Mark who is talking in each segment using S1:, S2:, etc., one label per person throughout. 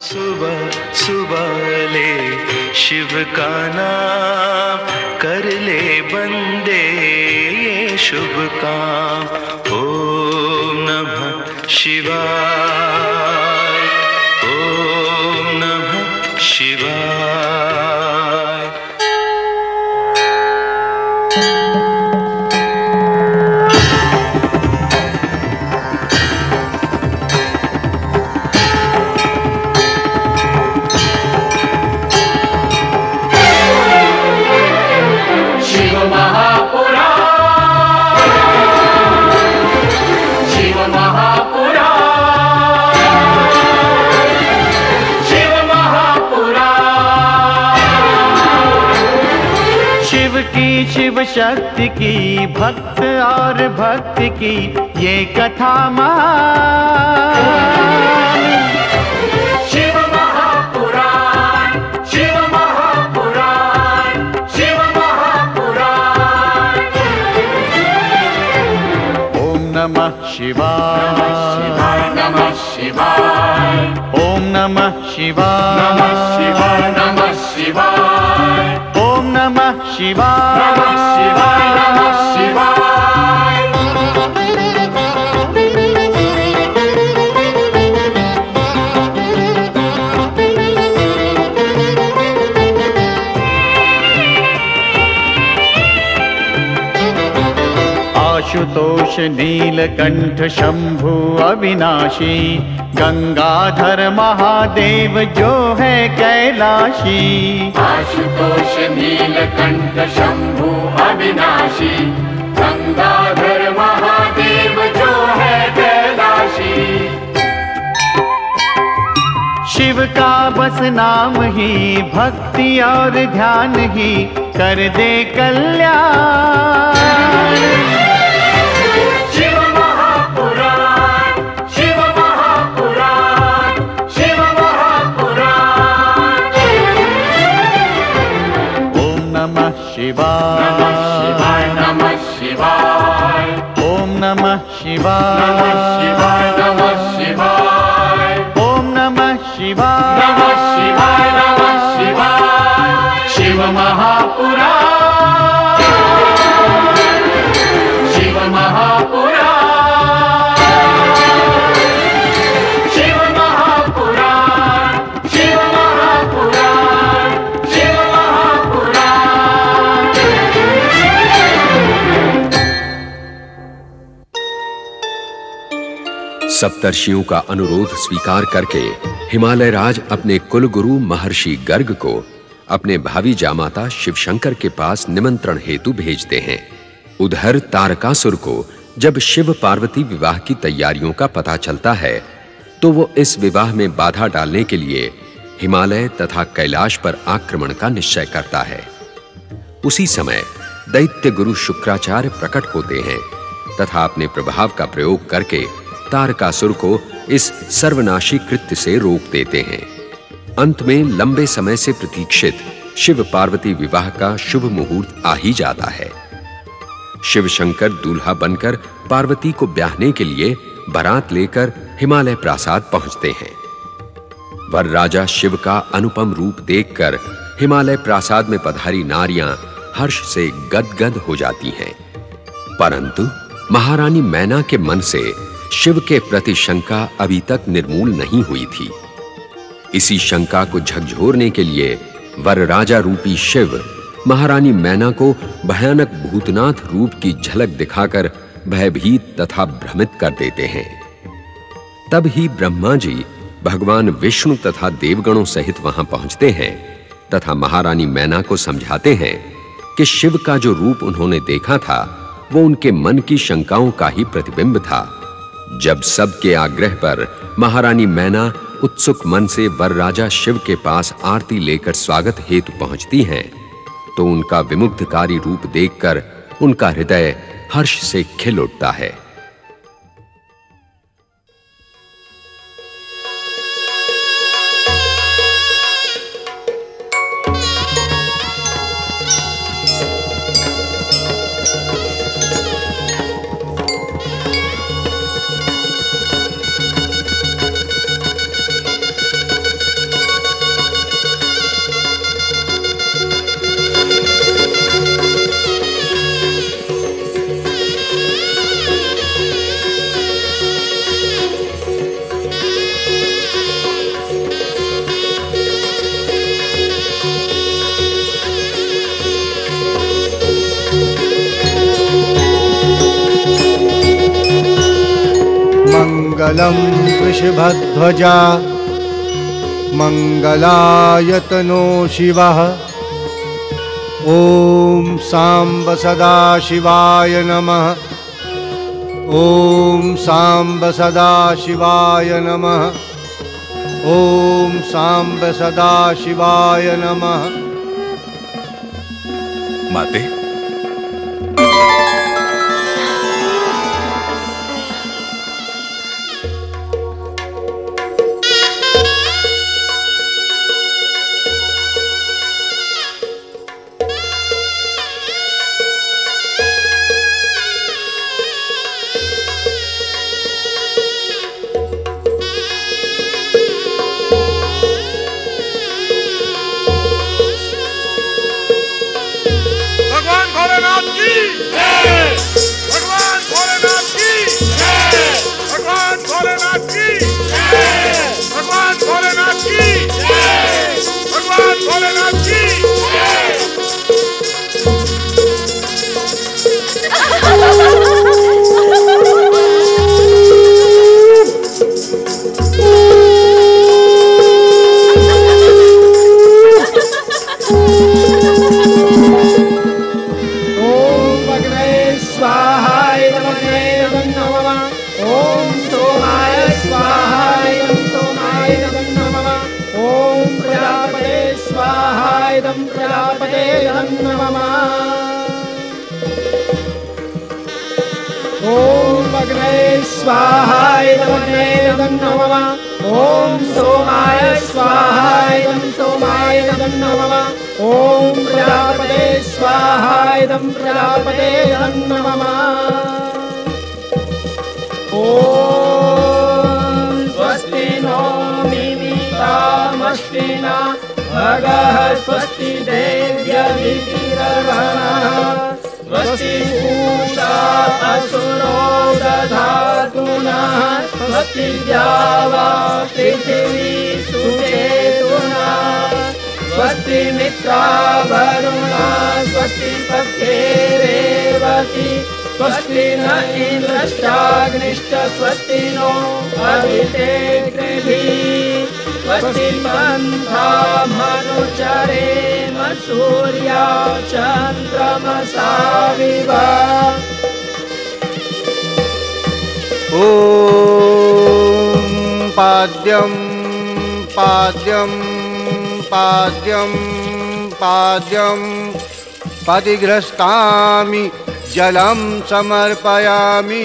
S1: सुबह सुबह ले शिव का नाम कर ले बंदे, ये शुभ काम। ओम नमः शिवाय।
S2: शिव
S3: शक्ति की भक्त और भक्ति की ये कथा महान।
S2: शिव महापुराण शिव महापुराण शिव महापुराण।
S3: ओम नमः शिवाय।
S2: नमः शिवाय
S3: ओम नमः शिवाय।
S2: नमः शिवाय नमः शिवाय।
S3: ओम नमः शिवाय। आशुतोष नीलकंठ शंभु अविनाशी गंगाधर महादेव जो है कैलाशी।
S2: आशुतोष नीलकंठ शंभु अविनाशी गंगाधर महादेव जो है कैलाशी।
S3: शिव का बस नाम ही भक्ति और ध्यान ही कर दे कल्याण।
S4: सप्तर्षियों का अनुरोध स्वीकार करके हिमालय राज अपने कुल गुरु महर्षि गर्ग को अपने भावी जामाता शिवशंकर के पास निमंत्रण हेतु भेजते हैं। उधर तारकासुर को जब शिव पार्वती विवाह की तैयारियों का पता चलता है तो वो इस विवाह में बाधा डालने के लिए हिमालय तथा कैलाश पर आक्रमण का निश्चय करता है। उसी समय दैत्य गुरु शुक्राचार्य प्रकट होते हैं तथा अपने प्रभाव का प्रयोग करके तारकासुर को इस सर्वनाशी कृत्य से रोक देते हैं। अंत में लंबे समय से प्रतीक्षित शिव पार्वती विवाह का शुभ मुहूर्त आ ही जाता है। शिव शंकर दूल्हा बनकर पार्वती को ब्याहने के लिए बारात लेकर हिमालय प्रासाद पहुँचते हैं। वर राजा शिव का अनुपम रूप देखकर हिमालय प्रासाद में पधारी नारियाँ हर्ष से गदगद हो जाती हैं। परंतु महारानी मैना के मन से शिव के प्रति शंका अभी तक निर्मूल नहीं हुई थी। इसी शंका को झकझोरने के लिए वर राजा रूपी शिव महारानी मैना को भयानक भूतनाथ रूप की झलक दिखाकर भयभीत तथा भ्रमित कर देते हैं। तब ही ब्रह्मा जी भगवान विष्णु तथा देवगणों सहित वहाँ पहुँचते हैं तथा महारानी मैना को समझाते हैं कि शिव का जो रूप उन्होंने देखा था, वो उनके मन की शंकाओं का ही प्रतिबिंब था। जब सबके आग्रह पर महारानी मैना उत्सुक मन से वर राजा शिव के पास आरती लेकर स्वागत हेतु पहुँचती हैं तो उनका विमुग्धकारी रूप देखकर उनका हृदय हर्ष से खिल उठता है।
S5: मङ्गलं वृषभध्वजा। मङ्गलायतनो शिवः। ॐ साम्ब सदाशिवाय नमः। ॐ साम्ब सदाशिवाय नमः। ॐ साम्ब सदाशिवाय नमः।
S6: माते
S7: ॐ सोमाय स्वाहाय तं सोमाय नमः। ॐ प्रजापते स्वाहाय तं प्रजापते नमः। ॐ स्वस्ति नो मिमितामस्ति न भगः स्वस्ति देव्यदितिरवणः स्वस्ति पूषा असुरो दधातुनः। स्वस्ति द्यावा पृथिवी सुचेतुना। स्वस्ति मित्रा वरुणा स्वस्ति स्वस्ति न इन्द्रश्चाग्निश्च स्वस्ति नो कृभिः स्वस्ति पन्था मनुचरेम सूर्या चन्द्रमसा विवा
S5: ॐ पाद्यं पाद्यं पाद्यं पाद्यं पदिग्रस्तामि जलं समर्पयामि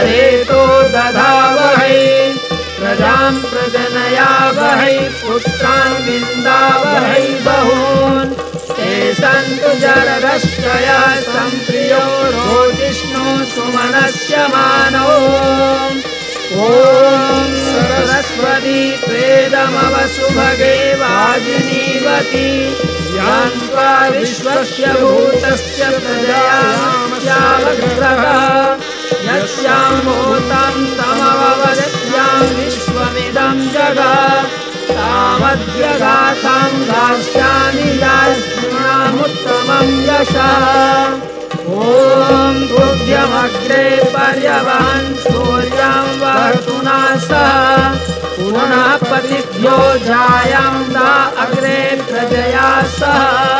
S7: रेतो दधावहै। प्रजां प्रजनयावहै पुत्रान् विन्दावहै बहून्। ते सन्तु जरदश्चया सम्प्रियो रोजिष्णु सुमनस्य मानो। ॐ सरस्वती प्रेदमवसुभगे वाजिनीवति। यान्त्वा विश्वस्य भूतस्य प्रजयामस्यावग्रह यस्यां भूतां मोदन्तमवत्यां विश्वमिदं जग। तामद्य दास्यामि दाशृणमुत्तमं यशः। ॐ भुव्यमग्रे पर्यवहन् सूर्यां वहतु सह। पुनः पतिभ्यो जायां दा अग्रे प्रजया सह।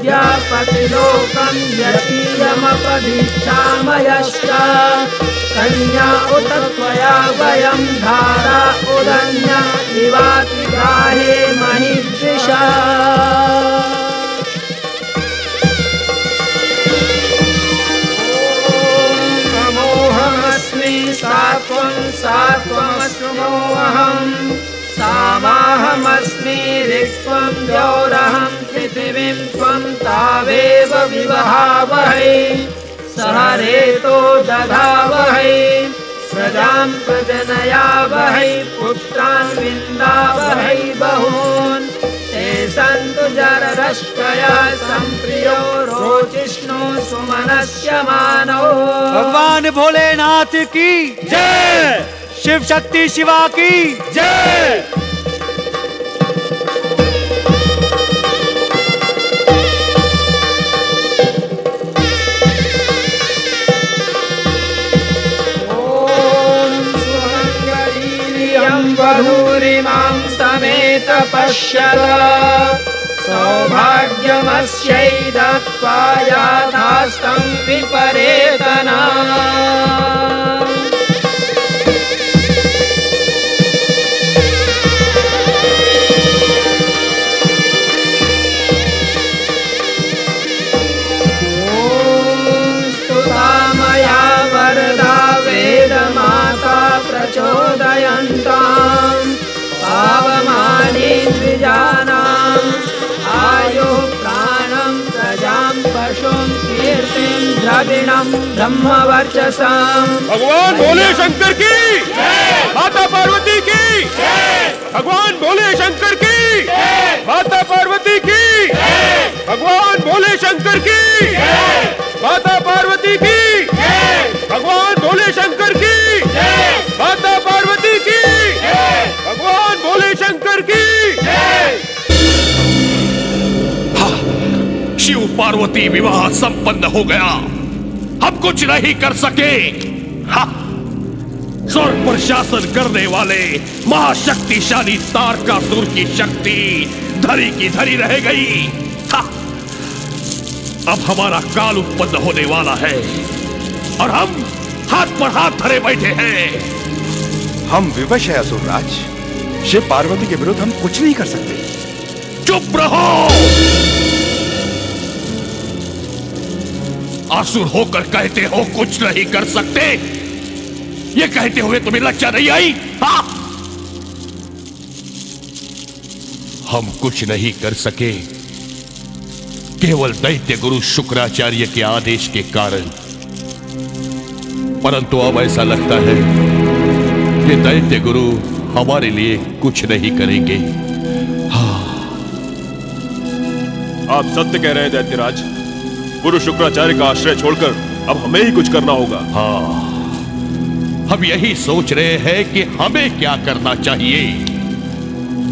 S7: विद्यापतिलोकं व्यतीयमपदीक्षामयश्च कन्या उत त्वया वयं धारा उदन्या निवाति गाहे नमोहमस्मि सा त्वं सा त्वं सा वाहमस्मि रिक्वं गौरहम् पृथिवीं त्वं तावेव विवहावहै। सह रेतो दधावहै प्रजां प्रजनयावहै पुत्रान् विन्दावहै बहून्। ते सन्तु जरदष्टया सम्प्रियो रोचिष्णु सुमनस्य मानौ।
S8: भगवान भोलेनाथ की जय। शिव शक्ति शिवा की जय ं।
S7: वधूरिमां समेत पश्यत। सौभाग्यमस्यै दत्त्वा याथास्तं विपरेतना द्रविणं ब्रह्मवर्चसाम्।
S9: भगवान भोले शंकर की। माता पार्वती की। भगवान भोले शंकर की। माता पार्वती की। भगवान भोले शंकर की। माता पार्वती की। भगवान भोले शंकर की। माता पार्वती की। भगवान भोले शंकर की।
S6: शिव पार्वती विवाह संपन्न हो गया। कुछ नहीं कर सके। हा! स्वर्ग पर शासन करने वाले महाशक्तिशाली तारकासुर की शक्ति धरी की धरी रह गई। अब हमारा काल उत्पन्न होने वाला है और हम हाथ पर हाथ धरे बैठे हैं।
S10: हम विवश है असुरराज शिव पार्वती के विरुद्ध हम कुछ नहीं कर सकते।
S6: चुप रहो! आसुर होकर कहते हो, कुछ नहीं कर सकते। ये कहते हुए तुम्हें लज्जा नहीं आई? हाँ? हम कुछ नहीं कर सके। केवल दैत्य गुरु शुक्राचार्य के आदेश के कारण। परंतु अब ऐसा लगता है कि दैत्य गुरु हमारे लिए कुछ नहीं करेंगे। हाँ।
S9: आप सत्य कह रहे हैं, दैत्यराज। गुरु शुक्राचार्य का आश्रय छोड़कर अब हमें ही कुछ करना होगा।
S6: हाँ। हम यही सोच रहे हैं कि हमें क्या करना चाहिए।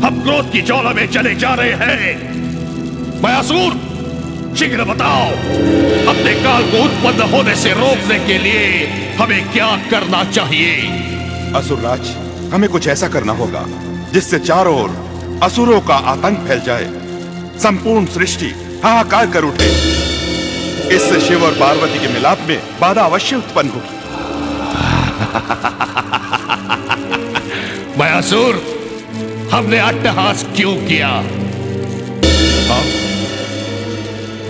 S6: हम क्रोध की ज्वाला में चले जा रहे हैं। मयासूर शीघ्र बताओ अपने काल को उत्पन्न होने से रोकने के लिए हमें क्या करना चाहिए?
S10: असुरराज हमें कुछ ऐसा करना होगा जिससे चारों ओर असुरों का आतंक फैल जाए। संपूर्ण सृष्टि हाहाकार कर उठे। इससे शिव और पार्वती के मिलाप में बाधा अवश्य उत्पन्न होगी।
S6: मयासूर हमने अट्टहास क्यों किया?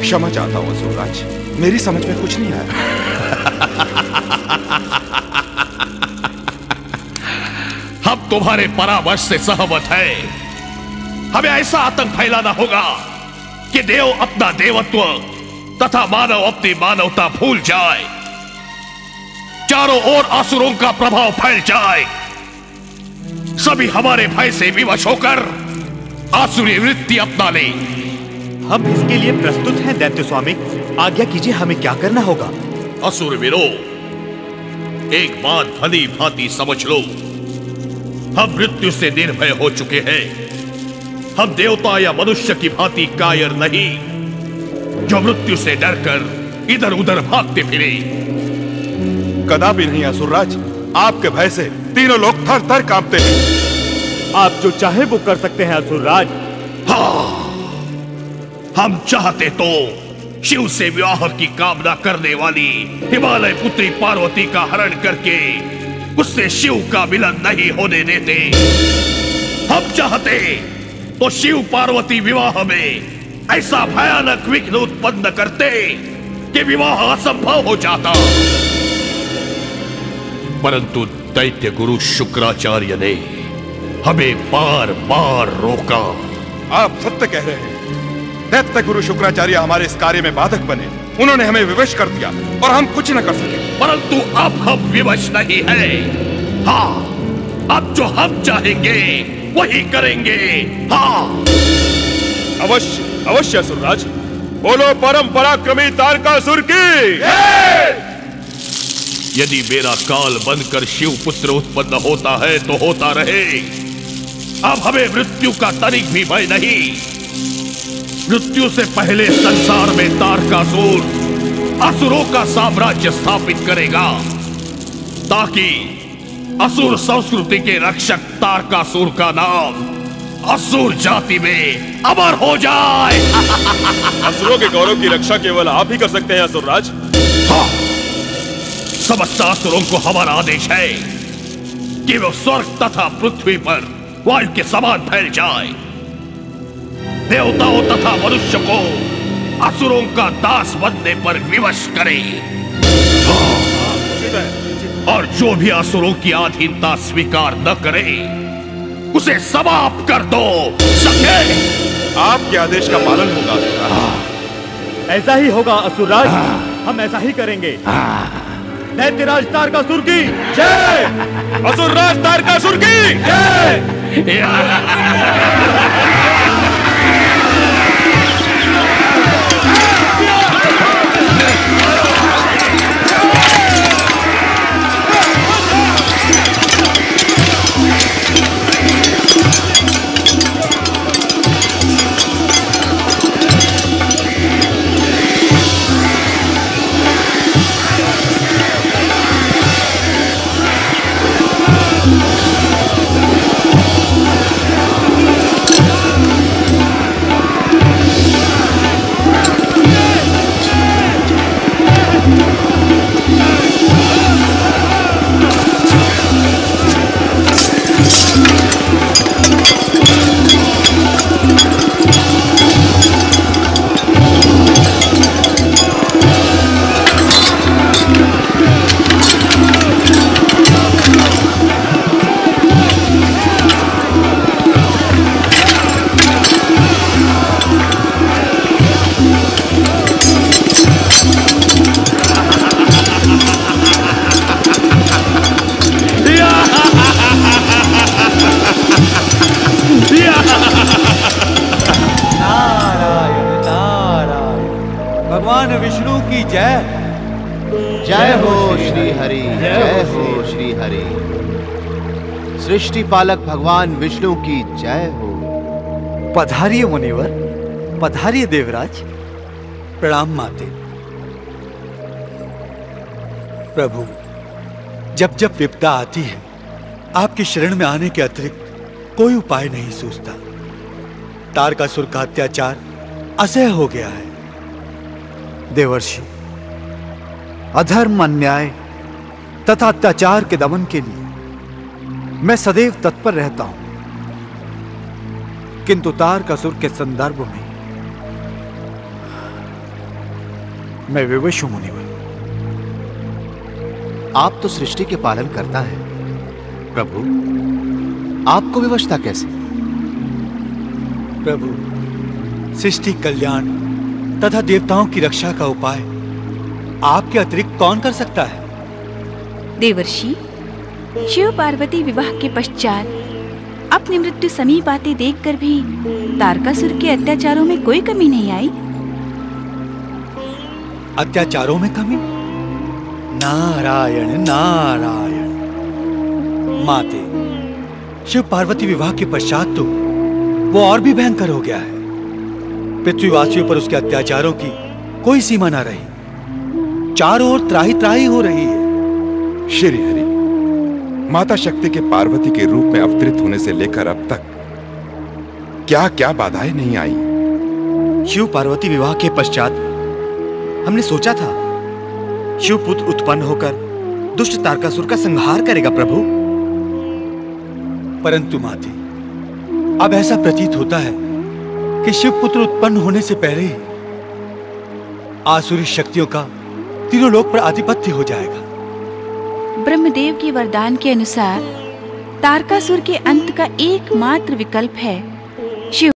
S10: क्षमा चाहता हूँ असुरराज मेरी समझ में कुछ नहीं आया।
S6: हम तुम्हारे परामर्श से सहमत है। हमें ऐसा आतंक फैलाना होगा कि देव अपना देवत्व तथा मानव अपनी मानवता भूल जाए। चारों ओर असुरों का प्रभाव फैल जाए। सभी हमारे भय से विवश होकर आसुरी वृत्ति अपना ले।
S11: हम इसके लिए प्रस्तुत हैं दैत्य स्वामी। आज्ञा कीजिए हमें क्या करना होगा?
S6: असुर विरो एक बात भली भांति समझ लो। हम मृत्यु से निर्भय हो चुके हैं। हम देवता या मनुष्य की भांति कायर नहीं। जो मृत्यु से डरकर इधर उधर भागते फिरे।
S10: कदापि नहीं असुरराज। आपके भय से तीनों लोग थर थर कांपते हैं।
S11: आप जो चाहे वो कर सकते हैं असुरराज।
S6: हम चाहते तो शिव से विवाह की कामना करने वाली हिमालय पुत्री पार्वती का हरण करके उससे शिव का मिलन नहीं होने देते। हम चाहते तो शिव पार्वती विवाह में ऐसा भयानक विघ्न उत्पन्न करते कि विवाह असंभव हो जाता। परंतु दैत्य गुरु शुक्राचार्य ने हमें बार बार रोका।
S10: आप सत्य कह रहे हैं। दैत्य गुरु शुक्राचार्य हमारे इस कार्य में बाधक बने। उन्होंने हमें विवश कर दिया और हम कुछ न कर सके।
S6: परंतु अब हम विवश नहीं है। हाँ अब जो हम चाहेंगे वही करेंगे। हाँ।
S9: अवश्य। अवश्य असुरराज बोलो, परम पराक्रमी तारकासुर की
S6: यदि मेरा काल बनकर शिव पुत्र उत्पन्न होता है तो होता रहे। अब हमें मृत्यु का तनिक भी भय नहीं। मृत्यु से पहले संसार में तारकासुर असुरों का साम्राज्य स्थापित करेगा, ताकि असुर संस्कृति के रक्षक तारकासुर का नाम असुर जाति में अमर हो जाए।
S9: असुरों के गौरव की रक्षा केवल आप ही कर सकते हैं असुरराज।
S6: हाँ समस्त असुरों को हमारा आदेश है कि वो स्वर्ग तथा पृथ्वी पर वायु के समान फैल जाए। देवताओं तथा मनुष्य को असुरों का दास बनने पर विवश करे। और जो भी असुरों की आधीनता स्वीकार न करे उसे समाप्त कर दो। सके?
S10: आपके आदेश का पालन होगा।
S11: ऐसा ही होगा असुरराज। हम ऐसा ही करेंगे। नैत्य राज तार का सुर्खी। जय!
S9: असुरराज तार की
S11: जय!
S5: सृष्टि पालक भगवान विष्णु की जय हो।
S8: पधारिए मुनिवर, पधारिए देवराज। प्रणाम माते। प्रभु, जब जब विपदा आती है, आपकी शरण में आने के अतिरिक्त कोई उपाय नहीं सूझता तारकासुर का अत्याचार असह हो गया है। देवर्षि, अधर्म अन्याय तथा अत्याचार के दमन के लिए मैं सदैव तत्पर रहता हूँ। किंतु तारकासुर के संदर्भ में मैं विवश हूँ मुनिवर।
S5: आप तो सृष्टि के पालन करता है। प्रभु आपको विवशता कैसे?
S8: प्रभु सृष्टि कल्याण तथा देवताओं की रक्षा का उपाय आपके अतिरिक्त कौन कर सकता है?
S12: देवर्षि शिव पार्वती विवाह के पश्चात अपनी मृत्यु समीप आते देखकर भी तारकासुर के अत्याचारों में कोई कमी नहीं आई।
S8: अत्याचारों में कमी? नारायण नारायण। माते शिव पार्वती विवाह के पश्चात तो वो और भी भयंकर हो गया है। पृथ्वीवासियों पर उसके अत्याचारों की कोई सीमा ना रही। चारों ओर त्राही त्राही हो रही है।
S10: श्री हरि। माता शक्ति के पार्वती के रूप में अवतरित होने से लेकर अब तक क्या क्या बाधाएँ नहीं आई?
S13: शिव पार्वती विवाह के पश्चात हमने सोचा था शिव पुत्र उत्पन्न होकर दुष्ट तारकासुर का संहार करेगा प्रभु।
S8: परंतु माते अब ऐसा प्रतीत होता है कि शिव पुत्र उत्पन्न होने से पहले ही आसुरी शक्तियों का तीनों लोक पर आधिपत्य हो जाएगा।
S12: ब्रह्मदेव के वरदान के अनुसार तारकासुर के अंत का एकमात्र विकल्प है शिव।